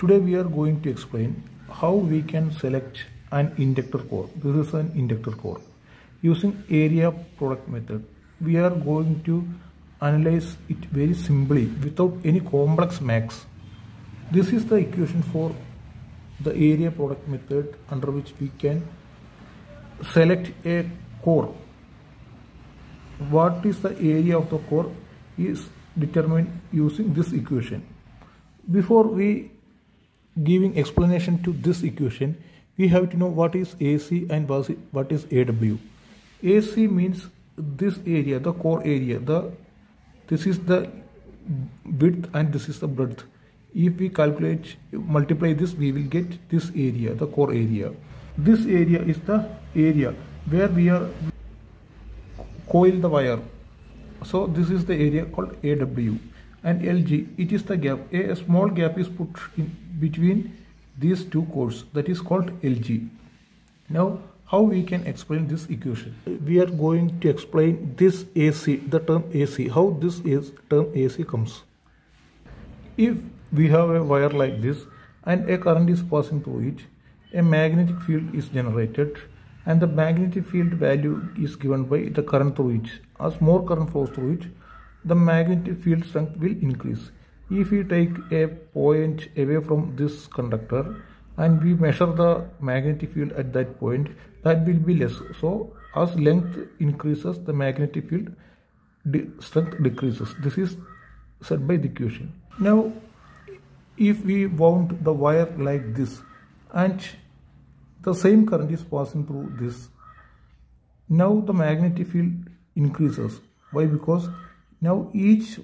Today we are going to explain how we can select an inductor core. This is an inductor core. Using area product method, we are going to analyze it very simply without any complex max. This is the equation for the area product method under which we can select a core. What is the area of the core is determined using this equation. Before we giving explanation to this equation, we have to know what is AC and what is AW. AC means this area, the core area, the this is the width and this is the breadth. If we calculate, multiply this, we will get this area, the core area. This area is the area where we are coil the wire. So this is the area called AW and LG. It is the gap. A, a small gap is put in between these two cores that is called LG. Now how we can explain this equation? We are going to explain this AC, the term AC, how this is term AC comes. If we have a wire like this and a current is passing through it, a magnetic field is generated and the magnetic field value is given by the current through it. As more current flows through it, the magnetic field strength will increase. If we take a point away from this conductor and we measure the magnetic field at that point, that will be less. So as length increases, the magnetic field strength decreases. This is said by the equation. Now, if we wound the wire like this and the same current is passing through this, now the magnetic field increases. Why? Because now each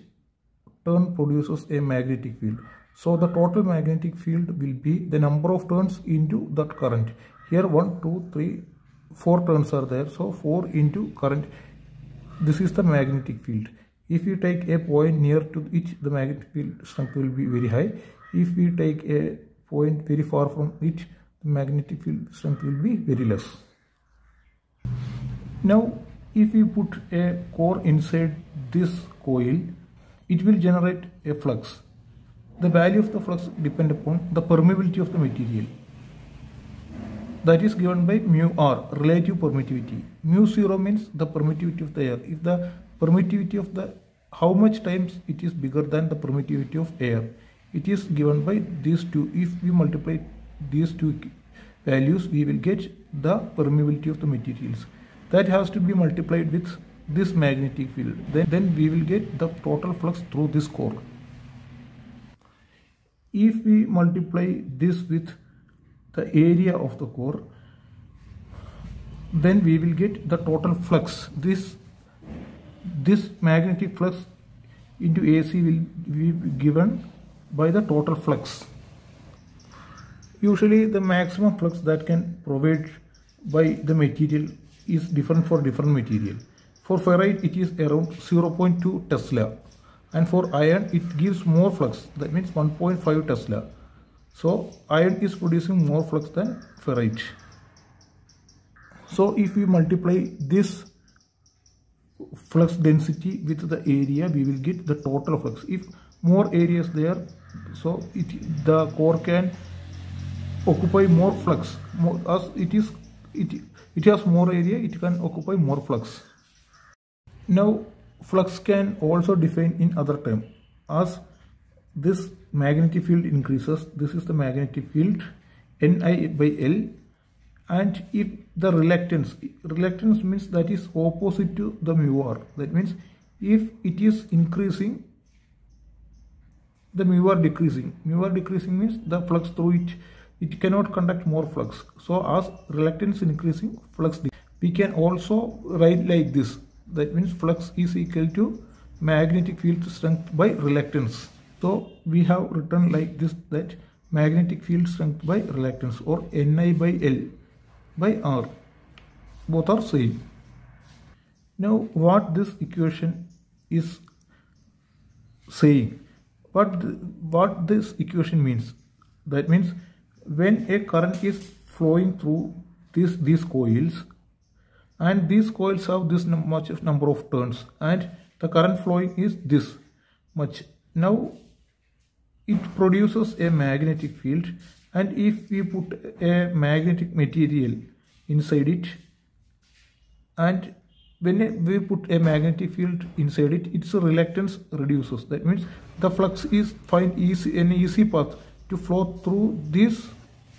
turn produces a magnetic field. So the total magnetic field will be the number of turns into that current. Here 1, 2, 3, 4 turns are there. So 4 into current. This is the magnetic field. If you take a point near to it, the magnetic field strength will be very high. If we take a point very far from it, the magnetic field strength will be very less. Now, if we put a core inside this coil, it will generate a flux. The value of the flux depend upon the permeability of the material. That is given by mu r, relative permittivity. Mu 0 means the permittivity of the air. If the permittivity of the, how much times it is bigger than the permittivity of air. It is given by these two. If we multiply these two values, we will get the permeability of the materials. That has to be multiplied with this magnetic field. Then, then we will get the total flux through this core. If we multiply this with the area of the core, then we will get the total flux. This, this magnetic flux into AC will be given by the total flux. Usually the maximum flux that can provide by the material is different for different material. For ferrite it is around 0.2 Tesla and for iron it gives more flux that means 1.5 Tesla. So iron is producing more flux than ferrite. So if we multiply this flux density with the area we will get the total flux. If more areas there so it the core can occupy more flux more, as it is it it has more area it can occupy more flux now flux can also define in other term. As this magnetic field increases this is the magnetic field ni by l and if the reluctance reluctance means that is opposite to the mu r. That means if it is increasing the mu r decreasing. Mu r decreasing means the flux through it it cannot conduct more flux. So as reluctance increasing flux we can also write like this that means flux is equal to magnetic field strength by reluctance. So we have written like this that magnetic field strength by reluctance or ni by l by r. Both are same. Now what this equation is saying? What what this equation means? That means when a current is flowing through this these coils and these coils have this much number of turns. And the current flowing is this much. Now it produces a magnetic field. And if we put a magnetic material inside it and when we put a magnetic field inside it its reluctance reduces. That means the flux is find easy an easy path to flow through this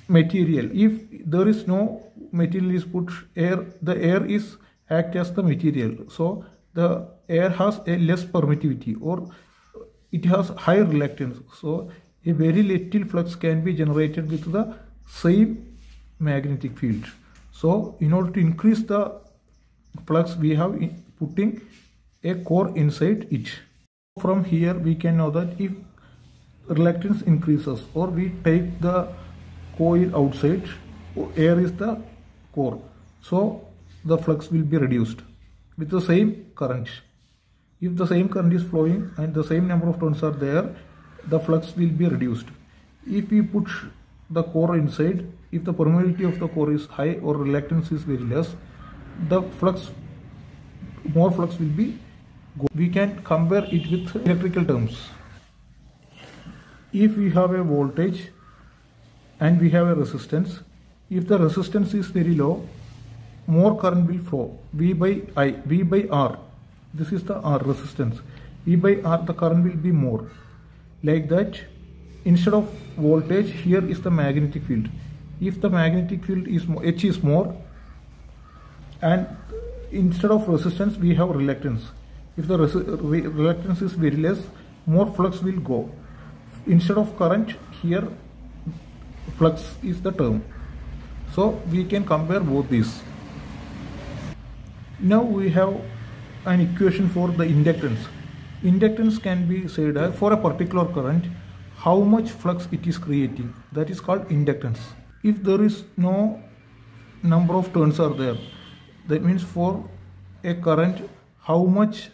material. If there is no material is put air the air is act as the material. So the air has a less permittivity or it has high reluctance. So a very little flux can be generated with the same magnetic field. So in order to increase the flux we have putting a core inside it. From here we can know that if reluctance increases or we take the coil outside air is the core. So the flux will be reduced with the same current. If the same current is flowing and the same number of turns are there the flux will be reduced. If we put the core inside if the permeability of the core is high or reluctance is very less the flux more flux will be we can compare it with electrical terms. If we have a voltage and we have a resistance. If the resistance is very low more current will flow. V by i v by r. This is the r resistance. V by r the current will be more. Like that instead of voltage here is the magnetic field. If the magnetic field is more, h is more and instead of resistance we have reluctance. If the reluctance is very less more flux will go. Instead of current here flux is the term. So we can compare both these. Now we have an equation for the inductance. Inductance can be said for a particular current how much flux it is creating. That is called inductance. If there is no number of turns are there that means for a current how much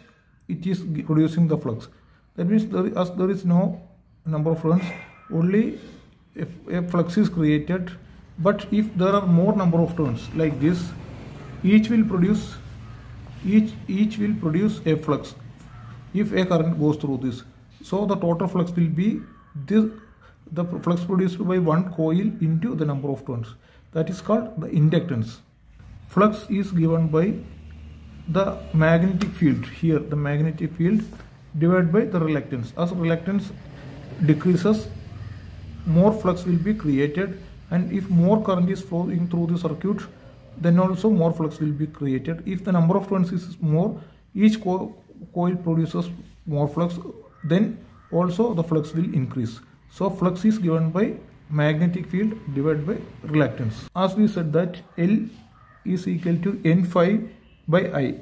it is producing the flux. That means there, as there is no number of turns only if a flux is created but if there are more number of turns like this each will produce each each will produce a flux. If a current goes through this so the total flux will be this the flux produced by one coil into the number of turns. That is called the inductance. Flux is given by the magnetic field. Here the magnetic field divided by the reluctance. As reluctance decreases more flux will be created and if more current is flowing through the circuit then also more flux will be created if the number of turns is more each co coil produces more flux then also the flux will increase so flux is given by magnetic field divided by reluctance as we said that L is equal to n phi by i.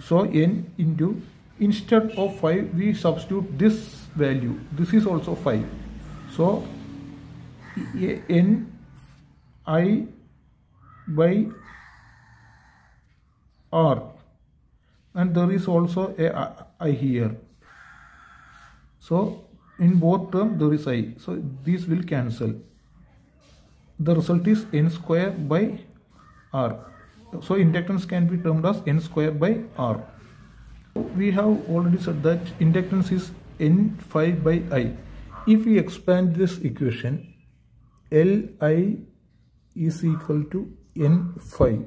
So n into instead of phi we substitute this value. This is also phi. So n i by r and there is also a i here. So in both terms there is i. So these will cancel. The result is n square by R. So inductance can be termed as N square by R. We have already said that inductance is N phi by I. If we expand this equation, Li is equal to N phi.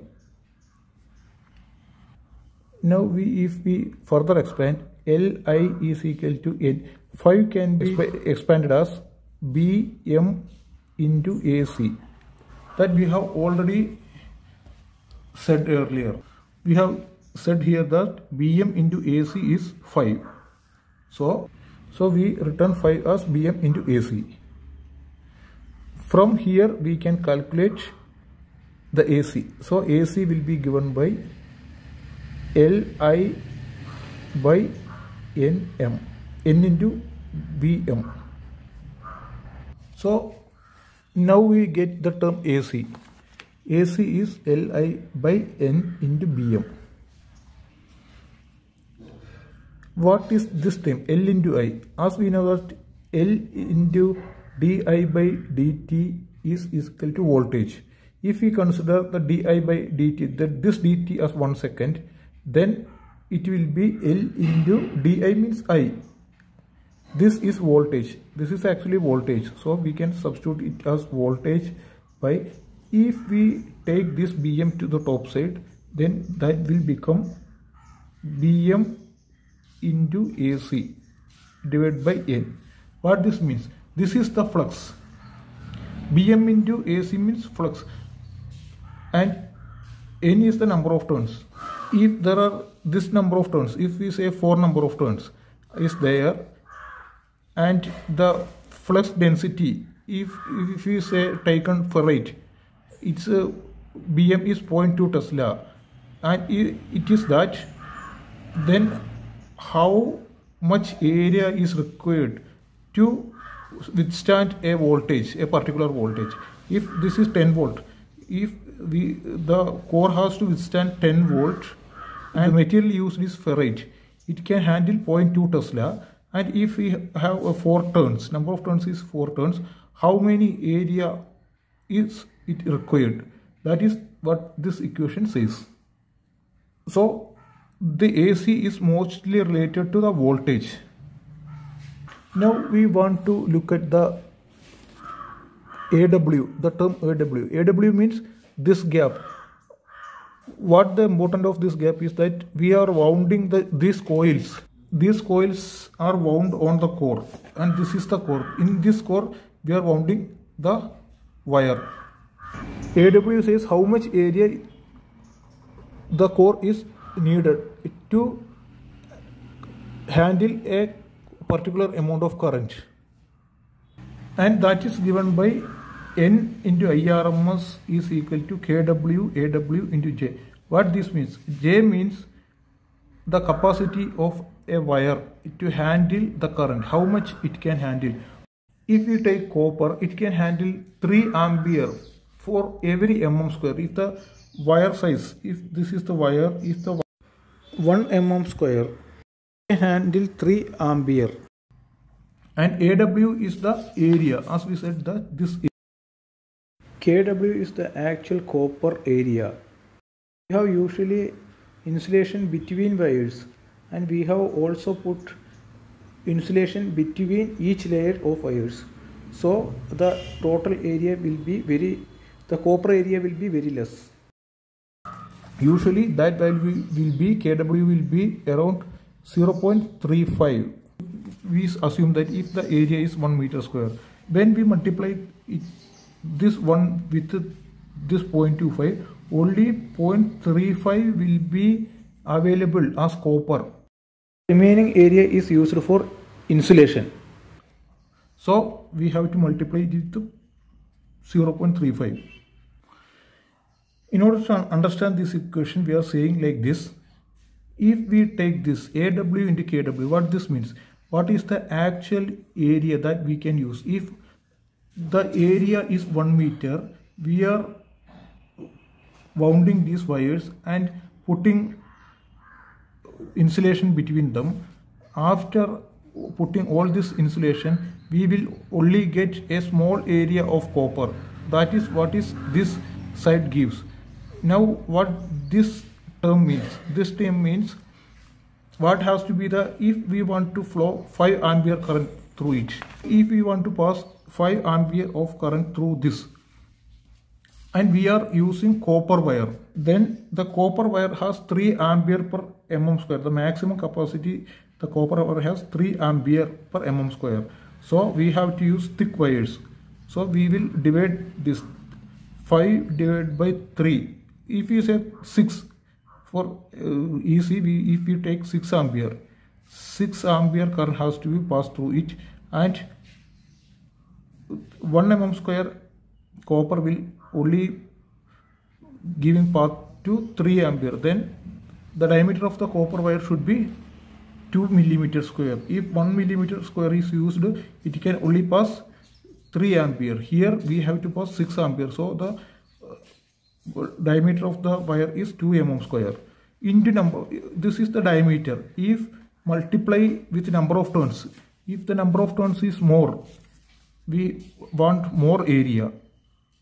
Now we if we further expand Li is equal to N. Phi can be expanded as Bm into AC. That we have already said earlier. We have said here that Bm into AC is phi. So, so we return phi as Bm into AC. From here we can calculate the AC. So AC will be given by Li by Nm, N into Bm. So now we get the term AC. AC is Li by N into Bm. What is this term? L into I. As we know that L into di by dt is, is equal to voltage. If we consider the di by dt, that this dt as 1 second, then it will be L into di means I. this is voltage this is actually voltage so we can substitute it as voltage by if we take this bm to the top side then that will become bm into ac divided by n. What this means? This is the flux. Bm into ac means flux. And n is the number of turns if there are this number of turns if we say four number of turns is there and the flux density if if we say taken ferrite its uh, bm is 0.2 tesla. And it is that then how much area is required to withstand a voltage a particular voltage. If this is 10 volt if we the core has to withstand 10 volt and material used is ferrite it can handle 0.2 tesla. And if we have a 4 turns number of turns is 4 turns how many area is it required? That is what this equation says. So the AC is mostly related to the voltage. Now we want to look at the AW, the term AW. AW means this gap. What the important of this gap is that we are wounding the these coils. These coils are wound on the core and this is the core. In this core we are wounding the wire. AW says how much area the core is needed to handle a particular amount of current. And that is given by n into irms is equal to kw aw into j. What this means? J means the capacity of a wire to handle the current. How much it can handle? If you take copper it can handle 3 ampere for every mm square. If the wire size if this is the wire if the 1 mm square can handle 3 ampere. And aw is the area as we said that this kw is the actual copper area. We have usually insulation between wires and we have also put insulation between each layer of wires. So the total area will be very the copper area will be very less usually that value will be kw will be around 0.35 we assume that if the area is 1 meter square when we multiply it, this one with this 0.25 only 0.35 will be available as copper. Remaining area is used for insulation. So we have to multiply it with 0.35 in order to understand this equation we are saying like this. If we take this aw into kw what this means? What is the actual area that we can use? If the area is 1 meter we are wounding these wires and putting insulation between them. After putting all this insulation we will only get a small area of copper. That is what is this side gives now what this term means? This term means what has to be the if we want to flow 5 ampere current through it. If we want to pass 5 ampere of current through this and we are using copper wire then the copper wire has 3 ampere per mm square. The maximum capacity the copper wire has 3 ampere per mm square. So we have to use thick wires. So we will divide this 5 divided by 3 if you say 6 for uh, we, if you take 6 ampere 6 ampere current has to be passed through it and 1 mm square copper will only giving path to 3 ampere. Then the diameter of the copper wire should be 2 millimeter square. If 1 millimeter square is used it can only pass 3 ampere. Here we have to pass 6 ampere. So the diameter of the wire is 2 mm square. Into number this is the diameter. If multiply with number of turns if the number of turns is more we want more area.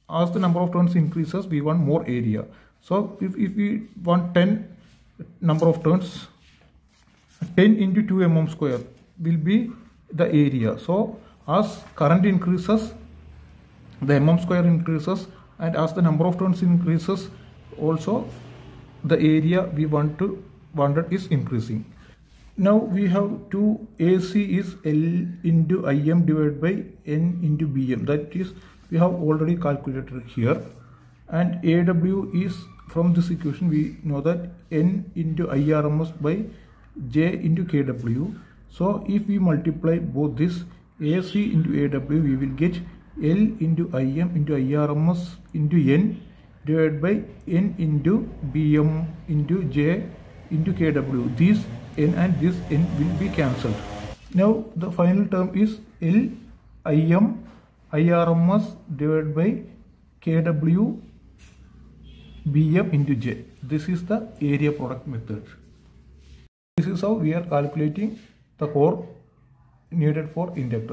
As the number of turns increases we want more area. So if, if we want 10 number of turns 10 into 2 mm square will be the area. So as current increases, the mm square increases and as the number of turns increases also the area we want to wanted is increasing. Now we have two AC is L into IM divided by N into BM that is we have already calculated here and AW is from this equation we know that N into IRMS by J into KW. So if we multiply both this AC into AW we will get L into IM into IRMS into N divided by N into BM into J into KW. These N and this N will be cancelled. Now the final term is L IM IRMS divided by KW BM into J. This is the area product method. This is how we are calculating the core needed for inductor.